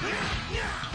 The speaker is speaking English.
Yeah, yeah.